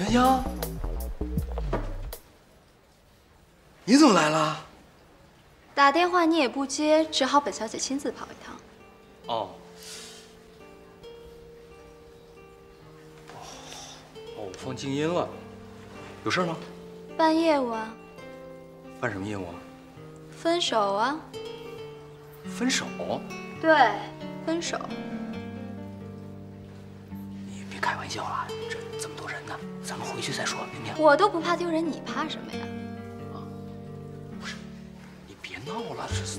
香香，你怎么来了？打电话你也不接，只好本小姐亲自跑一趟。哦。哦，我放静音了。有事吗？办业务啊，办什么业务啊？分手啊，分手？对，分手。你别开玩笑了，这咱们回去再说，明天。我都不怕丢人，你怕什么呀？啊，不是你别闹了，这是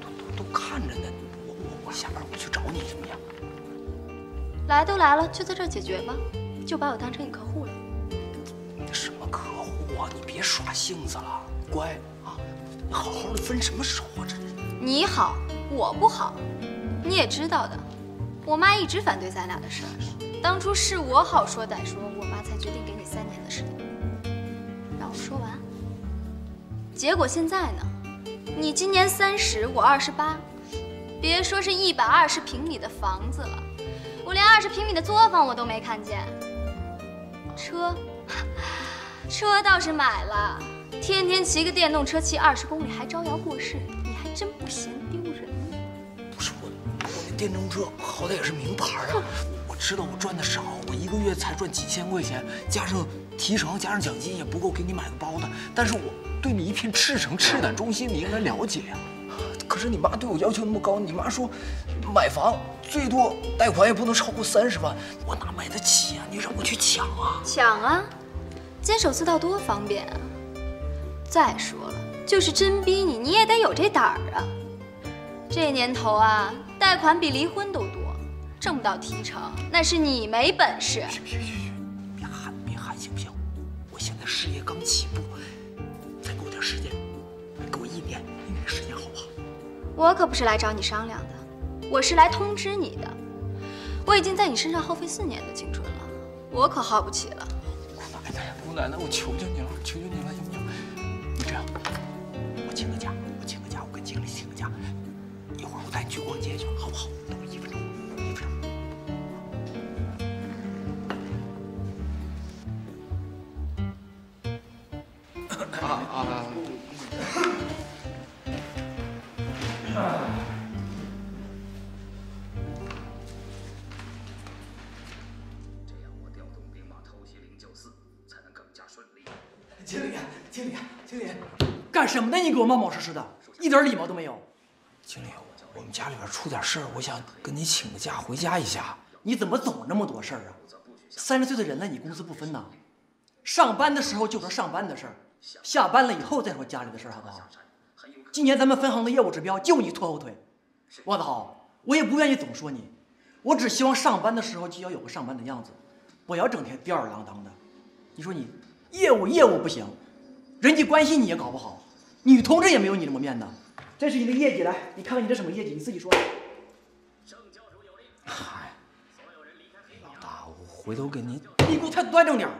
都都都看着呢。我我我下班我去找你，怎么样？来都来了，就在这儿解决吧，就把我当成你客户了。什么客户啊？你别耍性子了，乖啊！你好好的分什么手啊？这是。你好，我不好，你也知道的。我妈一直反对咱俩的事儿，当初是我好说歹说，结果现在呢，你今年三十，我二十八，别说是一百二十平米的房子了，我连二十平米的作坊我都没看见。车，车倒是买了，天天骑个电动车骑二十公里，还招摇过市，你还真不嫌丢人呢。不是我，我那电动车好歹也是名牌啊！我知道我赚的少，我一个月才赚几千块钱，加上提成，加上奖金也不够给你买个包的。但是我对你一片赤诚、赤胆忠心，你应该了解呀、可是你妈对我要求那么高，你妈说买房最多贷款也不能超过三十万，我哪买得起啊？你让我去抢啊？抢啊，监守自盗多方便啊！再说了，就是真逼你，你也得有这胆儿啊。这年头啊，贷款比离婚都多，挣不到提成，那是你没本事。别喊，别喊，行不行？我现在事业刚起步，时间，给我一年，一年时间好不好？我可不是来找你商量的，我是来通知你的。我已经在你身上耗费四年的青春了，我可耗不起了。姑奶奶，姑奶奶，我求求你了，求求你了，行不行？你这样，我请个假，我请个假，我跟经理请个假，一会儿我带你去逛街去，好不好？等我一分钟，啊啊！这样我调动兵马偷袭灵鹫寺才能更加顺利。经理，经理，经理，干什么呢？你给我冒冒失失的，一点礼貌都没有。经理，我们家里边出点事儿，我想跟你请个假回家一下。你怎么总那么多事儿啊？三十岁的人了，你公私不分呐？上班的时候就说上班的事儿，下班了以后再说家里的事儿，好不好？今年咱们分行的业务指标就你拖后腿，王子豪，我也不愿意总说你，我只希望上班的时候就要有个上班的样子，不要整天吊儿郎当的。你说你业务业务不行，人际关系你也搞不好，女同志也没有你这么面的。这是你的业绩，来，你看看你这什么业绩，你自己说。嗨，老大，我回头给你。你给我态度端正点儿。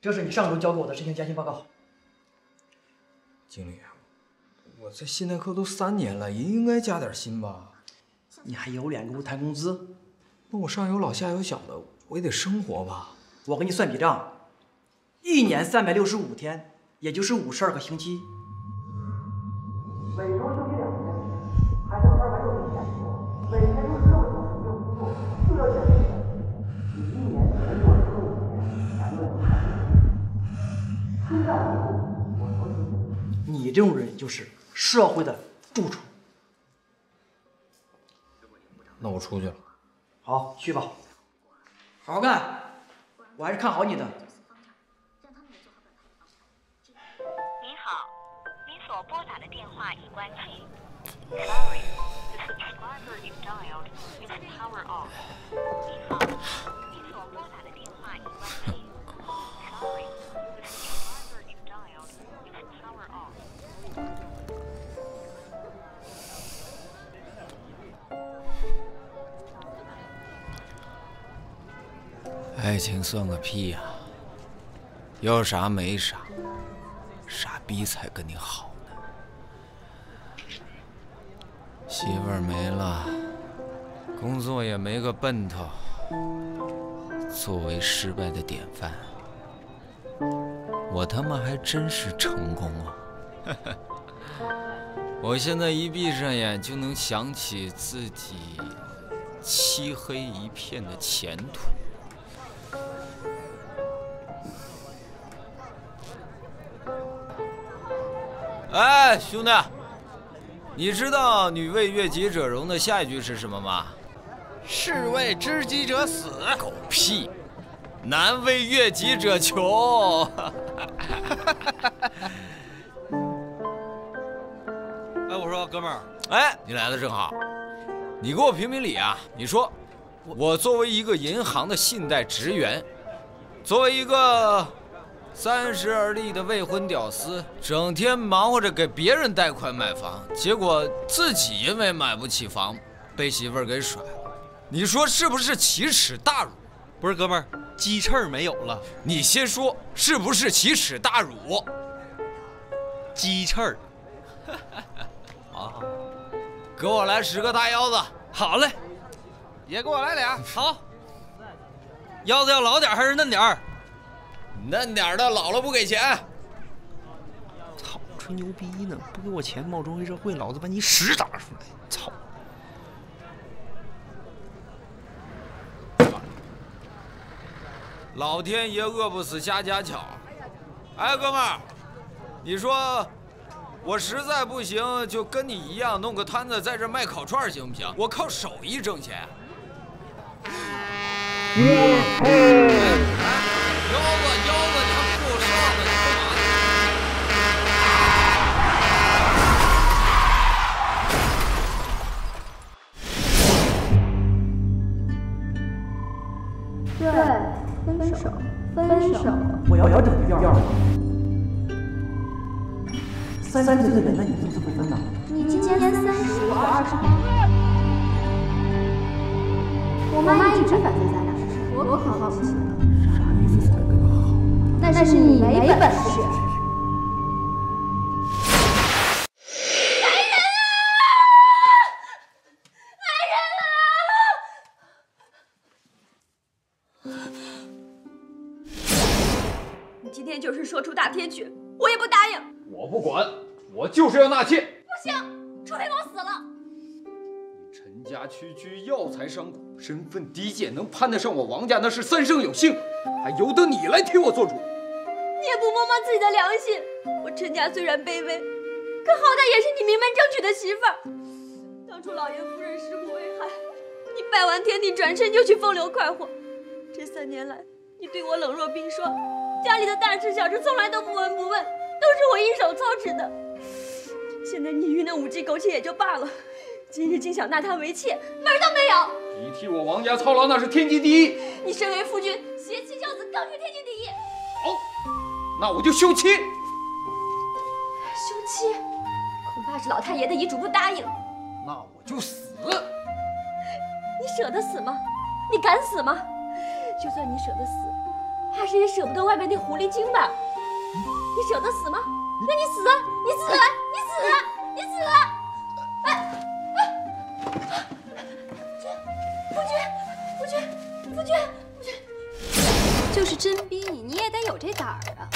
这是你上周交给我的事情加薪报告。经理，我在信贷科都三年了，也应该加点薪吧？你还有脸跟我谈工资？那我上有老下有小的，我也得生活吧？我给你算笔账，一年三百六十五天，也就是五十二个星期。每周休息两天，还剩二百六十天，你，这种人就是社会的蛀虫。那我出去了。好，去吧，好好干，我还是看好你的。您好，您所拨打的电话已关机。Sorry, the subscriber you dialed is power off. 您好，爱情算个屁呀、有啥没啥，傻逼才跟你好呢。媳妇儿没了，工作也没个奔头，作为失败的典范，我他妈还真是成功啊！我现在一闭上眼就能想起自己漆黑一片的前途。哎，兄弟，你知道“女为悦己者容”的下一句是什么吗？士为知己者死。狗屁！男为悦己者穷。哎，我说哥们儿，哎，你来的正好，你给我评评理啊！你说，我作为一个银行的信贷职员，作为一个三十而立的未婚屌丝，整天忙活着给别人贷款买房，结果自己因为买不起房，被媳妇儿给甩了。你说是不是奇耻大辱？不是哥们儿，鸡翅儿没有了，你先说是不是奇耻大辱？鸡翅儿。啊，给我来十个大腰子。好嘞，也给我来俩。好，腰子要老点儿还是嫩点儿？嫩点儿的老了不给钱。操，吹牛逼呢！不给我钱，冒充黑社会，老子把你屎打出来！操！老天爷饿不死瞎家巧。哎，哥们儿，你说我实在不行，就跟你一样弄个摊子在这卖烤串行不行？我靠手艺挣钱。三十岁的人了，你工资不分呢？你今年三十，我二十八。我妈一直反对咱俩，我可好奇了。啥意思？那是你没本事。你今天就是说出大天去，我也不答应。我不管，我就是要纳妾。不行，楚天王死了，你陈家区区药材商贾，身份低贱，能攀得上我王家那是三生有幸，还由得你来替我做主？你也不摸摸自己的良心。我陈家虽然卑微，可好歹也是你名门正娶的媳妇儿。当初老爷夫人尸骨未寒，你拜完天地，转身就去风流快活。这三年来，你对我冷若冰霜，家里的大事小事从来都不闻不问，都是我一手操持的。现在你愚弄舞姬苟且也就罢了，今日竟想纳她为妾，门儿都没有！你替我王家操劳那是天经地义。你身为夫君，携妻孝子更是天经地义。好，那我就休妻。休妻，恐怕是老太爷的遗嘱不答应。那我就死。你舍得死吗？你敢死吗？就算你舍得死，怕是也舍不得外面那狐狸精吧？你舍得死吗？那你死啊！你死啊！你死啊！你死啊！哎哎，夫君，夫君，夫君，夫君，就是真逼你，你也得有这胆儿啊！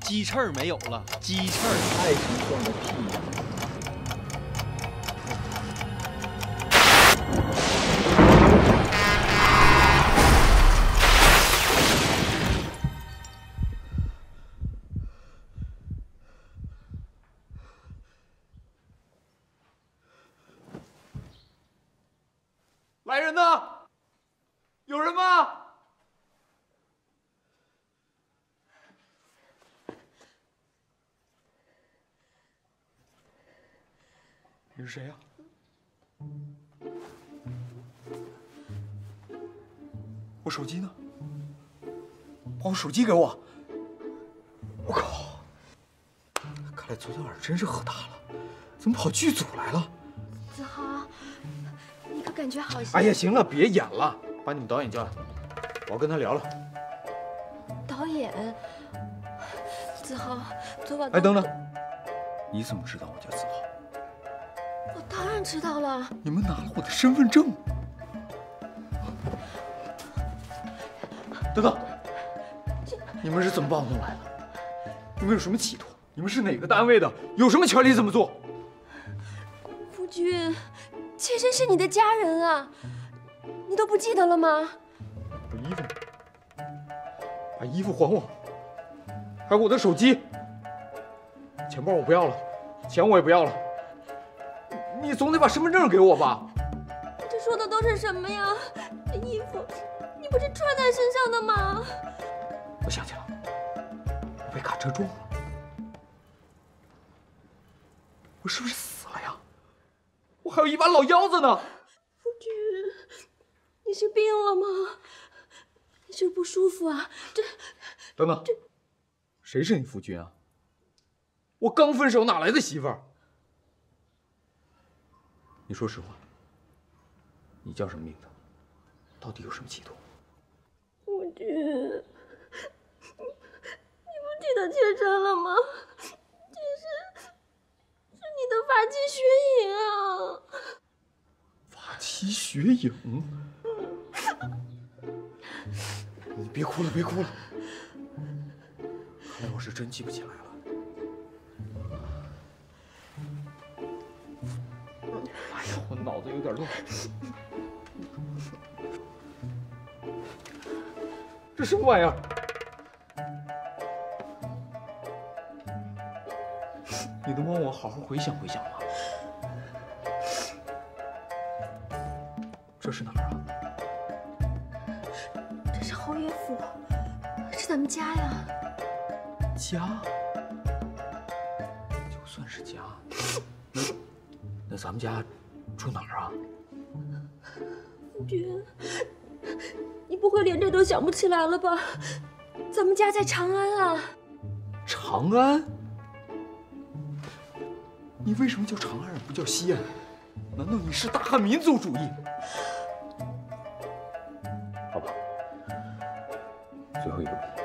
鸡翅儿没有了，鸡翅儿。爱情算个屁！你是谁呀、我手机呢？把我手机给我！我靠！看来昨天晚上真是喝大了，怎么跑剧组来了？子豪，你可感觉好些？哎呀，行了，别演了，把你们导演叫来，我要跟他聊聊。导演，子豪，昨晚哎，等等，你怎么知道我叫子豪？我当然知道了。你们拿了我的身份证？等等，你们是怎么把我弄来的？你们有什么企图？你们是哪个单位的？有什么权利这么做？夫君，妾身是你的家人啊，你都不记得了吗？我衣服？把衣服还我，还有我的手机，钱包我不要了，钱我也不要了。你总得把身份证给我吧？这说的都是什么呀？这衣服，你不是穿在身上的吗？我想起来了，我被卡车撞了，我是不是死了呀？我还有一把老腰子呢。夫君，你是病了吗？你是不舒服啊？这等等，这谁是你夫君啊？我刚分手，哪来的媳妇儿？你说实话，你叫什么名字？到底有什么企图？夫君，你不记得妾身了吗？妾身是你的发妻雪影啊！发妻雪影。你别哭了，别哭了。看来我是真记不起来了。我脑子有点乱。这什么玩意儿？你能帮我好好回想回想吗？这是哪儿啊？这是侯爷府，是咱们家呀。家，就算是家，那那咱们家住哪儿啊？夫君，你不会连这都想不起来了吧？咱们家在长安啊。长安？你为什么叫长安而不叫西安？难道你是大汉民族主义？好吧，最后一个问题，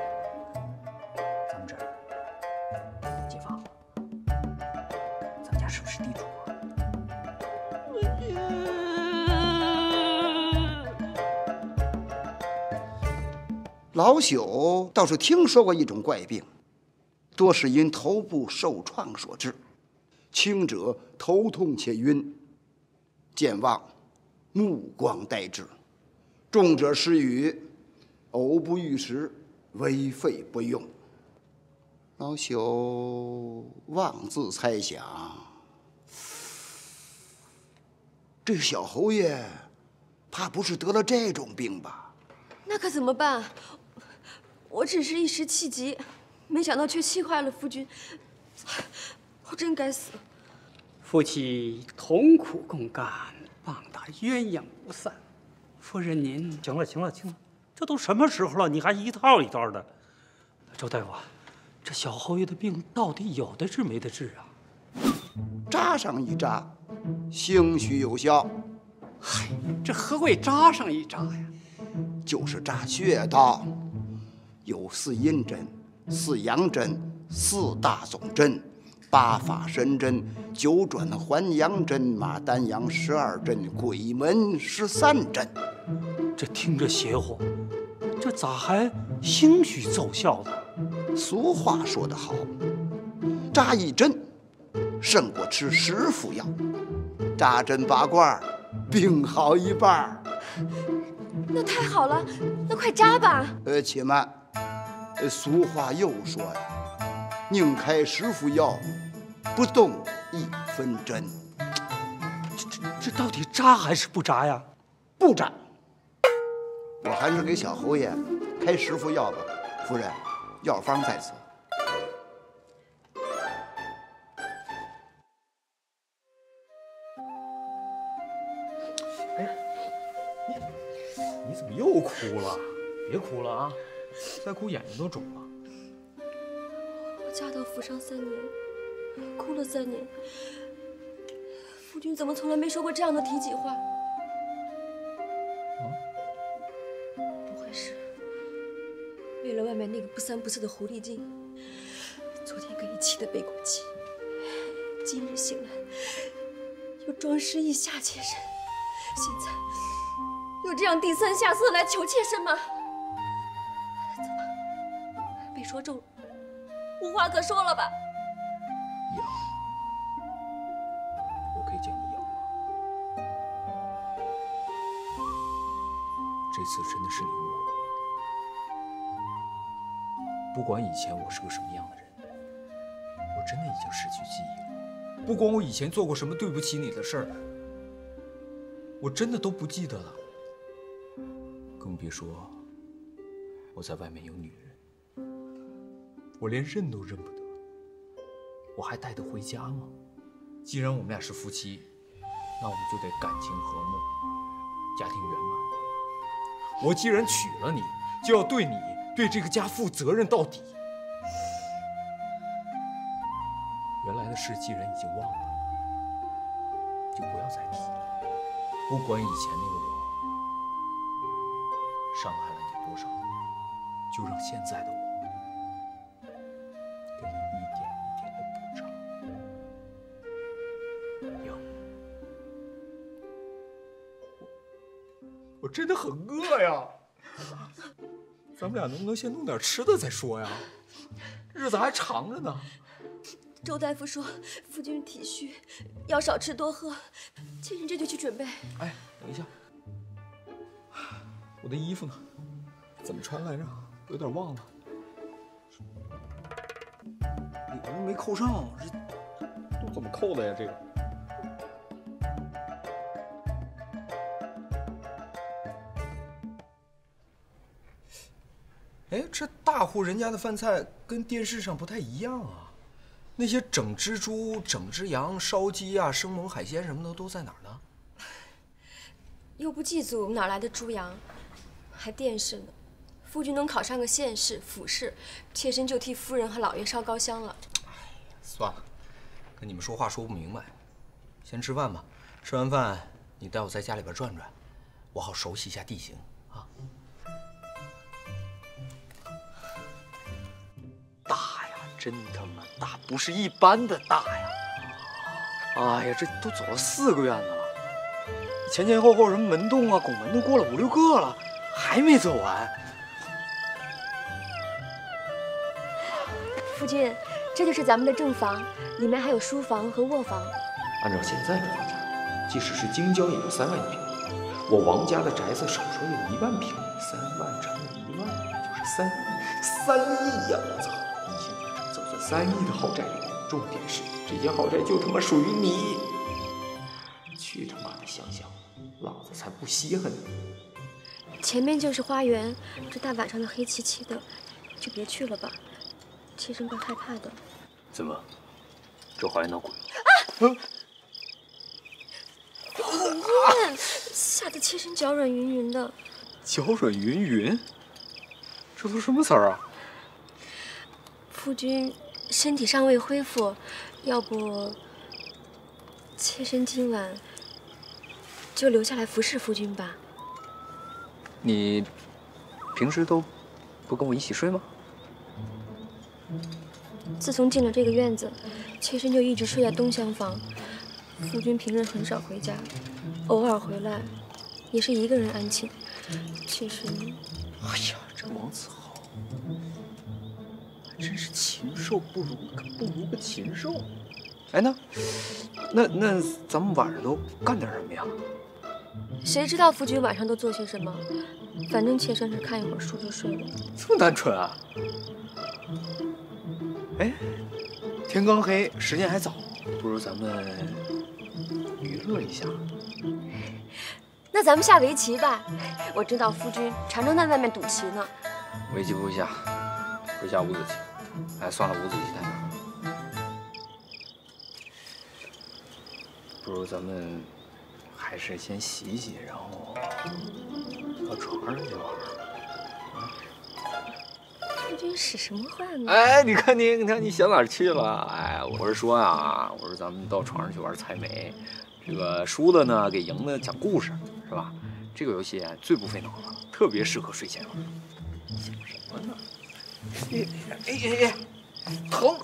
咱们这儿解放了，咱们家是不是地主老朽倒是听说过一种怪病，多是因头部受创所致，轻者头痛且晕，健忘，目光呆滞；重者失语，偶不欲食，为肺不用。老朽妄自猜想，这小侯爷怕不是得了这种病吧？那可怎么办？我只是一时气急，没想到却气坏了夫君。我真该死。夫妻同苦共甘，棒打鸳鸯不散。夫人您行了，行了，行了，这都什么时候了，你还一套一套的。周大夫，这小侯爷的病到底有的治没得治啊？扎上一扎，兴许有效。嗨这何谓扎上一扎呀？就是扎穴道，有四阴针、四阳针、四大总针、八法神针、九转还阳针、马丹阳十二针、鬼门十三针。这听着邪乎，这咋还兴许奏效呢？俗话说得好，扎一针胜过吃十副药，扎针拔罐，病好一半儿。那太好了，那快扎吧！呃，且慢，呃，俗话又说呀，宁开十副药，不动一分针。这这这到底扎还是不扎呀？不扎。我还是给小侯爷开十副药吧，夫人，药方在此。哎，你你怎么又哭了？别哭了啊！再哭眼睛都肿了。我嫁到府上三年，哭了三年，夫君怎么从来没说过这样的体己话？不会是为了外面那个不三不四的狐狸精，昨天跟你气得背过气，今日醒来又装失忆下妾身，现在又这样低三下四来求妾身吗？说中了？无话可说了吧？痒，我可以叫你痒吗？这次真的是你误了我。不管以前我是个什么样的人，我真的已经失去记忆了。不管我以前做过什么对不起你的事儿，我真的都不记得了。更别说我在外面有女人，我连认都认不得。我还带他回家吗？既然我们俩是夫妻，那我们就得感情和睦，家庭圆满。我既然娶了你，就要对你、对这个家负责任到底。原来的事既然已经忘了，就不要再提了。不管以前那个我伤害了你多少，就让现在的我真的很饿呀，咱们俩能不能先弄点吃的再说呀？日子还长着呢。周大夫说，夫君体虚，要少吃多喝。妾身这就去准备。哎，等一下，我的衣服呢？怎么穿来着？我有点忘了。领子没扣上，这都怎么扣的呀？这个。大户人家的饭菜跟电视上不太一样啊。那些整只猪、整只羊、烧鸡啊、生猛海鲜什么的都在哪儿呢？又不祭祖，哪来的猪羊？还电视呢？夫君能考上个县试、府试，妾身就替夫人和老爷烧高香了。算了，跟你们说话说不明白，先吃饭吧。吃完饭，你带我在家里边转转，我好熟悉一下地形真他妈大，不是一般的大呀！哎呀，这都走了四个院子了，前前后后什么门洞啊、拱门都过了五六个了，还没走完。夫君，这就是咱们的正房，里面还有书房和卧房。按照现在的房价，即使是京郊也要三万一平。我王家的宅子少说有一万平，三万乘以一万，也就是三三亿呀！我操！三亿的豪宅里，重点是这间豪宅就他妈属于你。去他妈的想想，老子才不稀罕呢！前面就是花园，这大晚上的黑漆漆的，就别去了吧，妾身怪害怕的。怎么，这花园闹鬼了？啊！讨厌，吓得妾身脚软云云的。脚软云云，这都什么词儿啊？夫君身体尚未恢复，要不妾身今晚就留下来服侍夫君吧。你平时都不跟我一起睡吗？自从进了这个院子，妾身就一直睡在东厢房。夫君平日很少回家，偶尔回来，也是一个人安寝。妾身，哎呀，这王子豪，还真是禽兽不如不如个禽兽。哎，那那那咱们晚上都干点什么呀？谁知道夫君晚上都做些什么？反正妾身是看一会儿书就睡了。这么单纯啊？哎，天刚黑，时间还早，不如咱们娱乐一下。那咱们下围棋吧。我知道夫君常常在外面赌棋呢。围棋不下，会下五子棋。哎，算了，五子棋太难了。不如咱们还是先洗洗，然后到床上去玩。夫君使什么坏呢？哎，你看你，你看你想哪儿去了？哎，我是说啊，我说咱们到床上去玩猜谜，这个输的呢给赢的讲故事，是吧？这个游戏最不费脑子，特别适合睡前玩。想什么呢？哎哎哎，疼！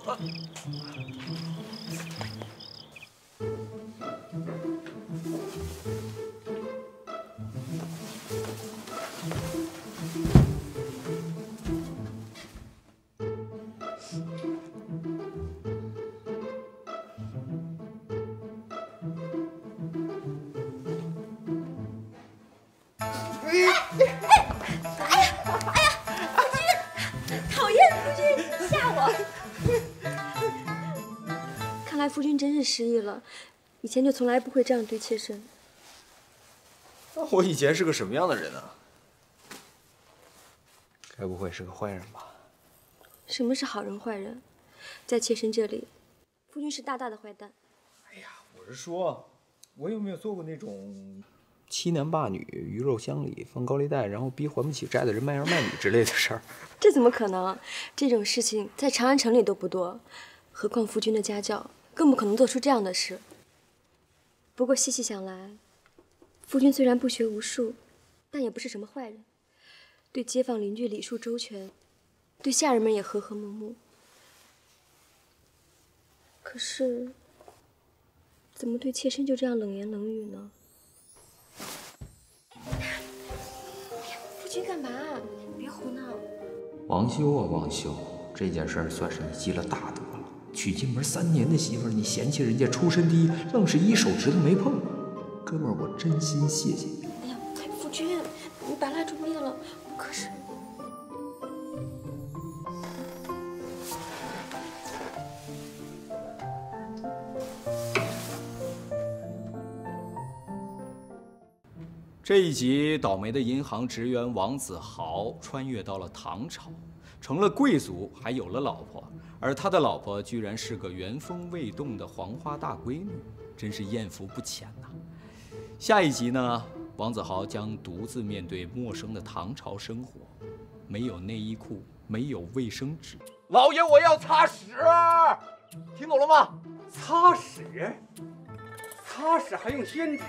失忆了，以前就从来不会这样对妾身。那我以前是个什么样的人啊？该不会是个坏人吧？什么是好人坏人？在妾身这里，夫君是大大的坏蛋。哎呀我是说，我有没有做过那种欺男霸女、鱼肉乡里、放高利贷，然后逼还不起债的人卖儿卖女之类的事儿？这怎么可能？这种事情在长安城里都不多，何况夫君的家教，更不可能做出这样的事。不过细细想来，夫君虽然不学无术，但也不是什么坏人，对街坊邻居礼数周全，对下人们也和和睦睦。可是，怎么对妾身就这样冷言冷语呢？夫君干嘛？别胡闹！王修啊，王修，这件事算是你积了大德了。娶进门三年的媳妇儿，你嫌弃人家出身低，愣是一手指头没碰。哥们儿，我真心谢谢你。哎呀，夫君，你把蜡烛灭了，可是。这一集，倒霉的银行职员王子豪穿越到了唐朝，成了贵族，还有了老婆，而他的老婆居然是个原封未动的黄花大闺女，真是艳福不浅呐。下一集呢，王子豪将独自面对陌生的唐朝生活，没有内衣裤，没有卫生纸。老爷，我要擦屎，听懂了吗？擦屎，擦屎还用宣纸？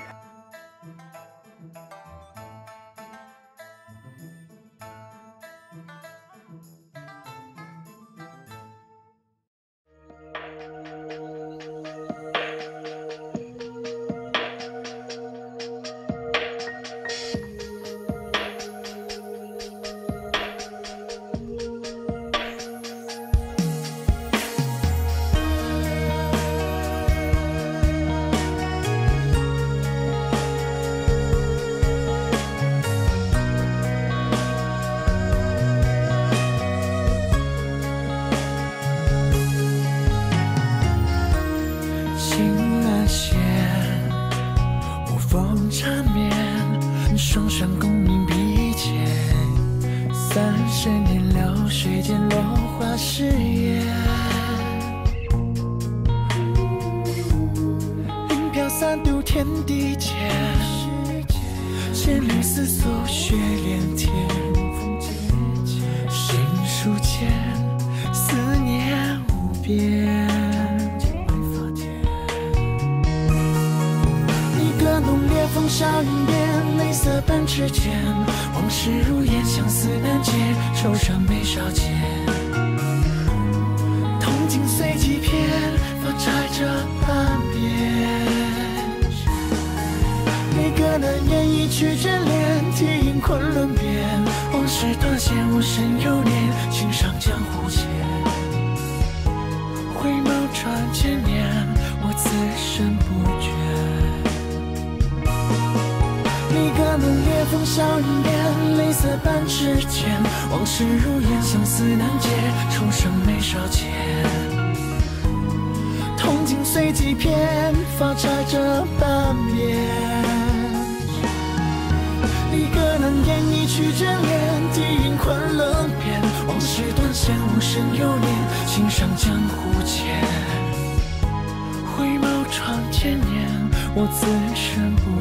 千缕丝素雪连天。行书间，思念无边。一个浓烈风笑云边，泪色半指尖，往事如烟，相思难解，愁伤眉梢间。铜镜碎几片，发钗着半边。你可能演一曲眷恋，啼饮昆仑边，往事断线，我身犹念，情上江湖间。回眸转千年，我此生不倦。你可能烈风笑云边，泪色半指尖，往事如烟，相思难解，愁伤眉梢间。铜镜随几片，发钗折半边。一曲眷恋，低吟昆仑遍，往事断线，无声幽念，情上江湖间。回眸闯千年，我此生不。